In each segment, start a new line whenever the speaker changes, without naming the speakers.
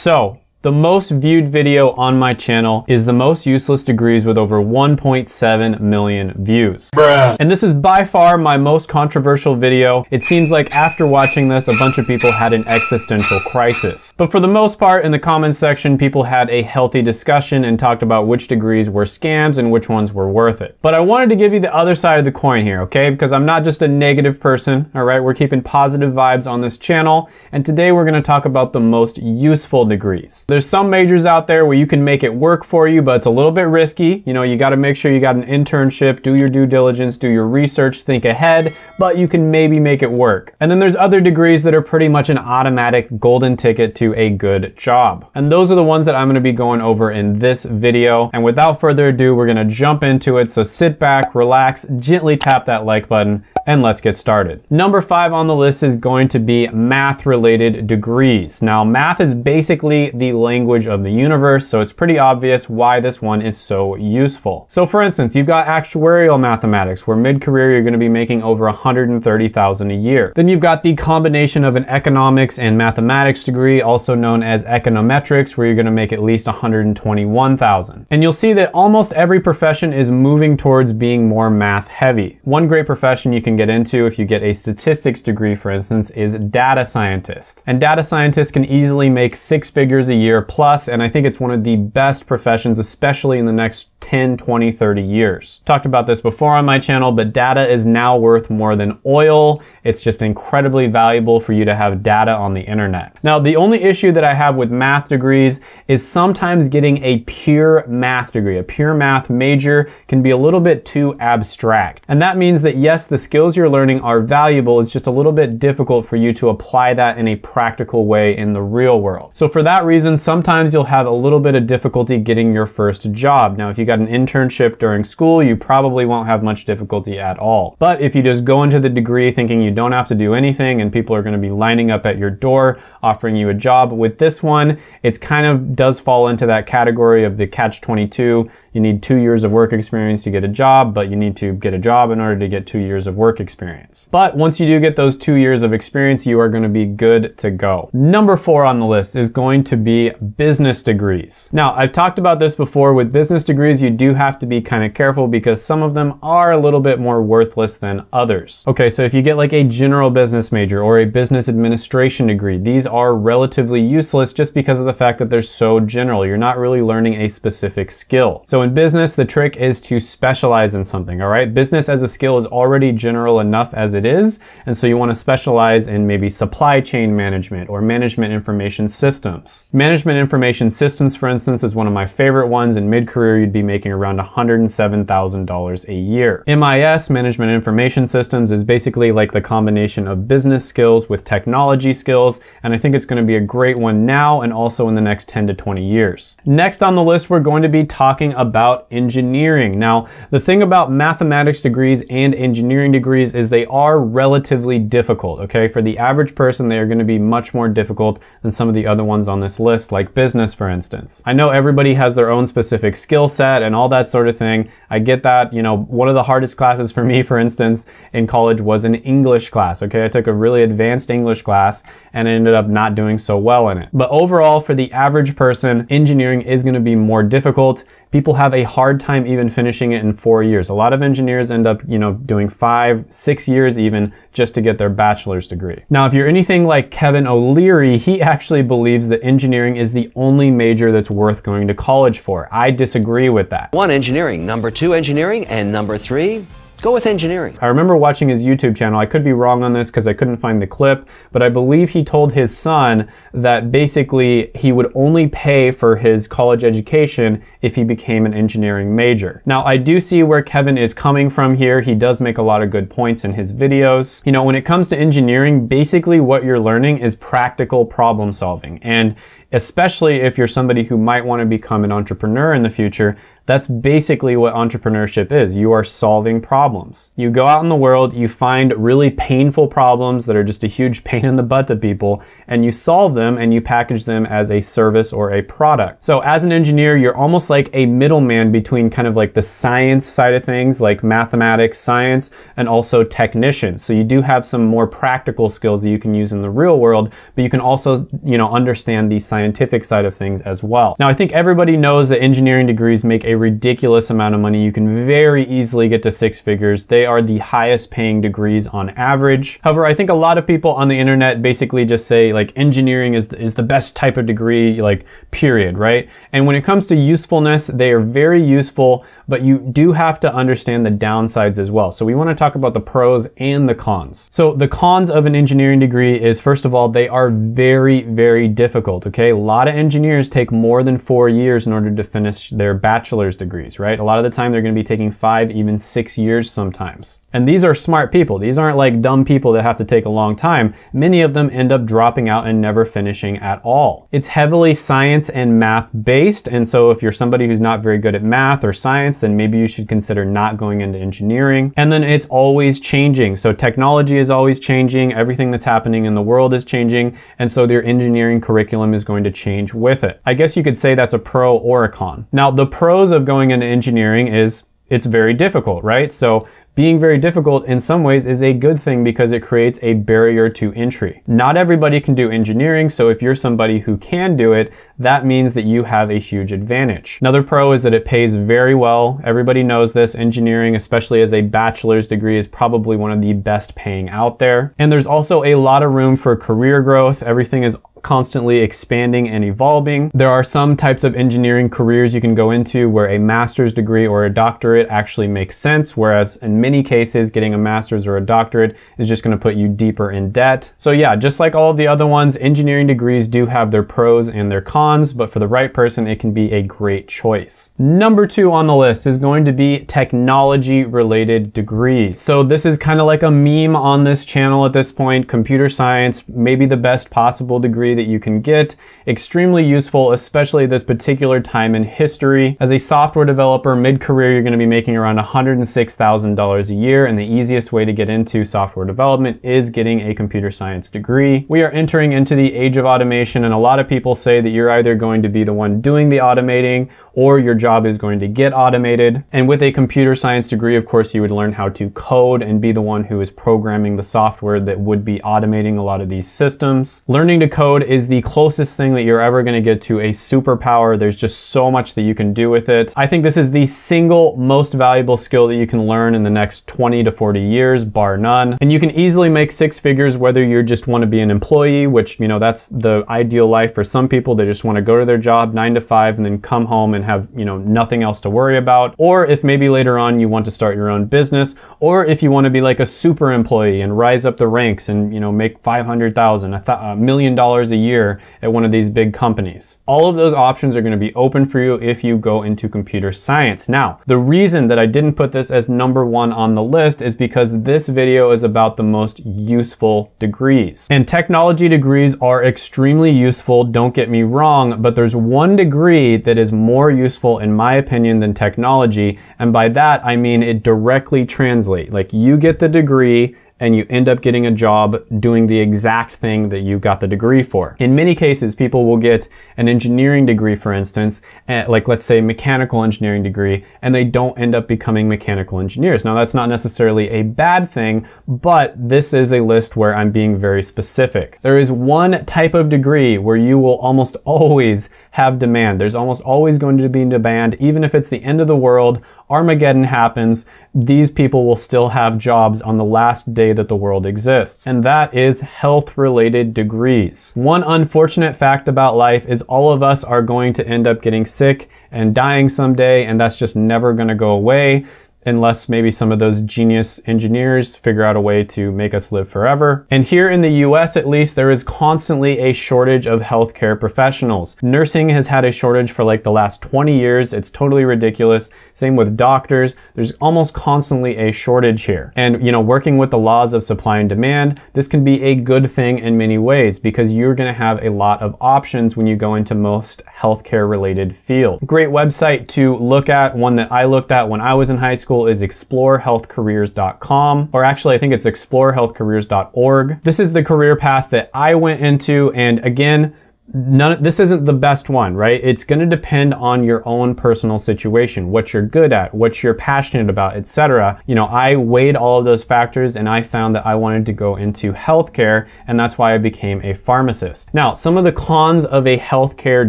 So, the most viewed video on my channel is the most useless degrees with over 1.7 million views. Bruh. And this is by far my most controversial video. It seems like after watching this, a bunch of people had an existential crisis. But for the most part, in the comments section, people had a healthy discussion and talked about which degrees were scams and which ones were worth it. But I wanted to give you the other side of the coin here, okay? Because I'm not just a negative person, all right? We're keeping positive vibes on this channel. And today we're gonna talk about the most useful degrees. There's some majors out there where you can make it work for you, but it's a little bit risky. You know, you gotta make sure you got an internship, do your due diligence, do your research, think ahead, but you can maybe make it work. And then there's other degrees that are pretty much an automatic golden ticket to a good job. And those are the ones that I'm gonna be going over in this video. And without further ado, we're gonna jump into it. So sit back, relax, gently tap that like button, and let's get started. Number five on the list is going to be math related degrees. Now, math is basically the language of the universe, so it's pretty obvious why this one is so useful. So for instance, you've got actuarial mathematics, where mid-career you're gonna be making over 130,000 a year. Then you've got the combination of an economics and mathematics degree, also known as econometrics, where you're gonna make at least 121,000. And you'll see that almost every profession is moving towards being more math heavy. One great profession you can get into if you get a statistics degree, for instance, is data scientist. And data scientists can easily make six figures a year plus, and I think it's one of the best professions, especially in the next 10, 20, 30 years. Talked about this before on my channel, but data is now worth more than oil. It's just incredibly valuable for you to have data on the internet. Now, the only issue that I have with math degrees is sometimes getting a pure math degree, a pure math major can be a little bit too abstract. And that means that yes, the skills you're learning are valuable. It's just a little bit difficult for you to apply that in a practical way in the real world. So for that reason, sometimes you'll have a little bit of difficulty getting your first job. Now, if you got an internship during school, you probably won't have much difficulty at all. But if you just go into the degree thinking you don't have to do anything and people are gonna be lining up at your door offering you a job, with this one, it's kind of does fall into that category of the catch 22 you need two years of work experience to get a job, but you need to get a job in order to get two years of work experience. But once you do get those two years of experience, you are going to be good to go. Number four on the list is going to be business degrees. Now, I've talked about this before. With business degrees, you do have to be kind of careful because some of them are a little bit more worthless than others. Okay, so if you get like a general business major or a business administration degree, these are relatively useless just because of the fact that they're so general. You're not really learning a specific skill. So in business, the trick is to specialize in something, all right? Business as a skill is already general enough as it is, and so you wanna specialize in maybe supply chain management or management information systems. Management information systems, for instance, is one of my favorite ones. In mid-career, you'd be making around $107,000 a year. MIS, management information systems, is basically like the combination of business skills with technology skills, and I think it's gonna be a great one now and also in the next 10 to 20 years. Next on the list, we're going to be talking about engineering. Now, the thing about mathematics degrees and engineering degrees is they are relatively difficult, okay? For the average person, they are gonna be much more difficult than some of the other ones on this list, like business, for instance. I know everybody has their own specific skill set and all that sort of thing. I get that, you know, one of the hardest classes for me, for instance, in college was an English class, okay? I took a really advanced English class and I ended up not doing so well in it. But overall, for the average person, engineering is gonna be more difficult people have a hard time even finishing it in four years. A lot of engineers end up, you know, doing five, six years even just to get their bachelor's degree. Now, if you're anything like Kevin O'Leary, he actually believes that engineering is the only major that's worth going to college for. I disagree with that.
One, engineering. Number two, engineering. And number three, Go with engineering.
I remember watching his YouTube channel. I could be wrong on this because I couldn't find the clip, but I believe he told his son that basically he would only pay for his college education if he became an engineering major. Now, I do see where Kevin is coming from here. He does make a lot of good points in his videos. You know, when it comes to engineering, basically what you're learning is practical problem solving. And especially if you're somebody who might want to become an entrepreneur in the future, That's basically what entrepreneurship is. You are solving problems. You go out in the world, you find really painful problems that are just a huge pain in the butt to people, and you solve them and you package them as a service or a product. So as an engineer, you're almost like a middleman between kind of like the science side of things, like mathematics, science, and also technicians. So you do have some more practical skills that you can use in the real world, but you can also, you know, understand the scientific side of things as well. Now, I think everybody knows that engineering degrees make a ridiculous amount of money. You can very easily get to six figures. They are the highest paying degrees on average. However, I think a lot of people on the internet basically just say like engineering is, is the best type of degree, like period, right? And when it comes to usefulness, they are very useful, but you do have to understand the downsides as well. So we wanna talk about the pros and the cons. So the cons of an engineering degree is first of all, they are very, very difficult, okay? A lot of engineers take more than four years in order to finish their bachelor's degrees, right? A lot of the time they're gonna be taking five, even six years sometimes. And these are smart people. These aren't like dumb people that have to take a long time. Many of them end up dropping out and never finishing at all. It's heavily science and math based. And so if you're somebody who's not very good at math or science, then maybe you should consider not going into engineering. And then it's always changing. So technology is always changing. Everything that's happening in the world is changing. And so their engineering curriculum is going to change with it. I guess you could say that's a pro or a con. Now, the pros of going into engineering is it's very difficult, right? So being very difficult in some ways is a good thing because it creates a barrier to entry. Not everybody can do engineering, so if you're somebody who can do it, that means that you have a huge advantage. Another pro is that it pays very well. Everybody knows this. Engineering, especially as a bachelor's degree, is probably one of the best paying out there. And there's also a lot of room for career growth. Everything is constantly expanding and evolving. There are some types of engineering careers you can go into where a master's degree or a doctorate actually makes sense, whereas in many cases, getting a master's or a doctorate is just gonna put you deeper in debt. So yeah, just like all of the other ones, engineering degrees do have their pros and their cons, but for the right person, it can be a great choice. Number two on the list is going to be technology related degrees. So this is kind of like a meme on this channel at this point, computer science, maybe the best possible degree degree that you can get. Extremely useful, especially this particular time in history. As a software developer, mid-career, you're gonna be making around $106,000 a year, and the easiest way to get into software development is getting a computer science degree. We are entering into the age of automation, and a lot of people say that you're either going to be the one doing the automating, or your job is going to get automated. And with a computer science degree, of course, you would learn how to code and be the one who is programming the software that would be automating a lot of these systems. Learning to code code is the closest thing that you're ever gonna get to a superpower. There's just so much that you can do with it. I think this is the single most valuable skill that you can learn in the next 20 to 40 years, bar none. And you can easily make six figures whether you just wanna be an employee, which, you know, that's the ideal life for some people. They just wanna go to their job nine to five and then come home and have, you know, nothing else to worry about. Or if maybe later on you want to start your own business, or if you wanna be like a super employee and rise up the ranks and, you know, make 500,000, a million dollars a year at one of these big companies. All of those options are going to be open for you if you go into computer science. Now, the reason that I didn't put this as number one on the list is because this video is about the most useful degrees. And technology degrees are extremely useful, don't get me wrong, but there's one degree that is more useful in my opinion than technology. And by that, I mean it directly translates. Like you get the degree, and you end up getting a job doing the exact thing that you got the degree for. In many cases, people will get an engineering degree, for instance, eh, like let's say mechanical engineering degree, and they don't end up becoming mechanical engineers. Now that's not necessarily a bad thing, but this is a list where I'm being very specific. There is one type of degree where you will almost always have demand. There's almost always going to be demand, even if it's the end of the world, Armageddon happens, these people will still have jobs on the last day that the world exists. And that is health related degrees. One unfortunate fact about life is all of us are going to end up getting sick and dying someday, and that's just never gonna go away. Unless maybe some of those genius engineers figure out a way to make us live forever. And here in the US at least, there is constantly a shortage of healthcare professionals. Nursing has had a shortage for like the last 20 years. It's totally ridiculous. Same with doctors. There's almost constantly a shortage here. And you know, working with the laws of supply and demand, this can be a good thing in many ways because you're gonna have a lot of options when you go into most healthcare related field. Great website to look at, one that I looked at when I was in high school school is explorehealthcareers.com, or actually I think it's explorehealthcareers.org. This is the career path that I went into, and again, none this isn't the best one right? It's going to depend on your own personal situation what you're good at what you're passionate about etc you know i weighed all of those factors and i found that i wanted to go into healthcare and that's why i became a pharmacist. Now some of the cons of a healthcare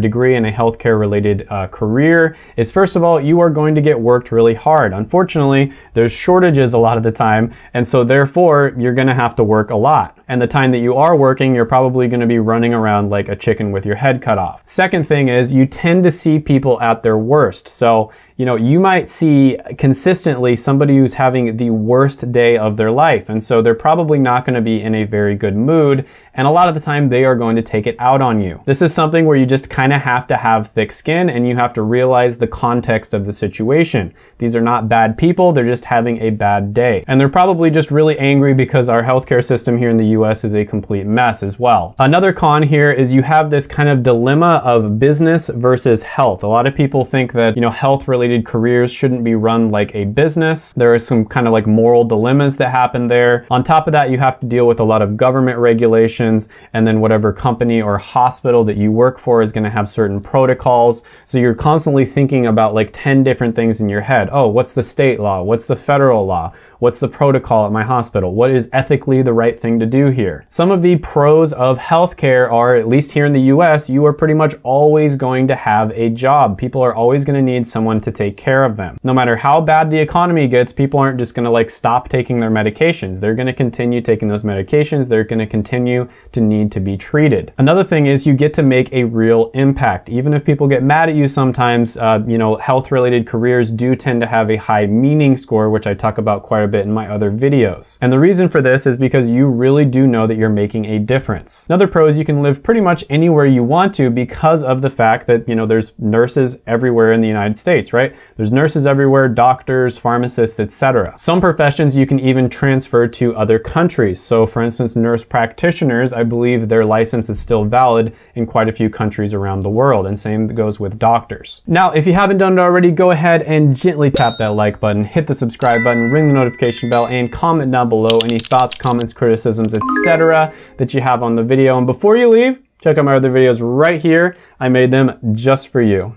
degree and a healthcare related uh, career is first of all you are going to get worked really hard. Unfortunately there's shortages a lot of the time and so therefore you're going to have to work a lot. And the time that you are working, you're probably gonna be running around like a chicken with your head cut off. Second thing is you tend to see people at their worst. So you know, you might see consistently somebody who's having the worst day of their life. And so they're probably not going to be in a very good mood. And a lot of the time they are going to take it out on you. This is something where you just kind of have to have thick skin and you have to realize the context of the situation. These are not bad people. They're just having a bad day. And they're probably just really angry because our healthcare system here in the US is a complete mess as well. Another con here is you have this kind of dilemma of business versus health. A lot of people think that, you know, health related related careers shouldn't be run like a business. There are some kind of like moral dilemmas that happen there. On top of that, you have to deal with a lot of government regulations and then whatever company or hospital that you work for is going to have certain protocols. So you're constantly thinking about like 10 different things in your head. Oh, what's the state law? What's the federal law? What's the protocol at my hospital? What is ethically the right thing to do here? Some of the pros of healthcare are, at least here in the US, you are pretty much always going to have a job. People are always going to need someone take care of them. No matter how bad the economy gets, people aren't just gonna like stop taking their medications. They're gonna continue taking those medications. They're gonna continue to need to be treated. Another thing is you get to make a real impact. Even if people get mad at you sometimes, uh, you know, health related careers do tend to have a high meaning score, which I talk about quite a bit in my other videos. And the reason for this is because you really do know that you're making a difference. Another pro is you can live pretty much anywhere you want to because of the fact that, you know, there's nurses everywhere in the United States, right? Right? There's nurses everywhere, doctors, pharmacists, etc. Some professions you can even transfer to other countries. So for instance, nurse practitioners, I believe their license is still valid in quite a few countries around the world, and same goes with doctors. Now, if you haven't done it already, go ahead and gently tap that like button, hit the subscribe button, ring the notification bell, and comment down below any thoughts, comments, criticisms, etc. that you have on the video. And before you leave, check out my other videos right here. I made them just for you.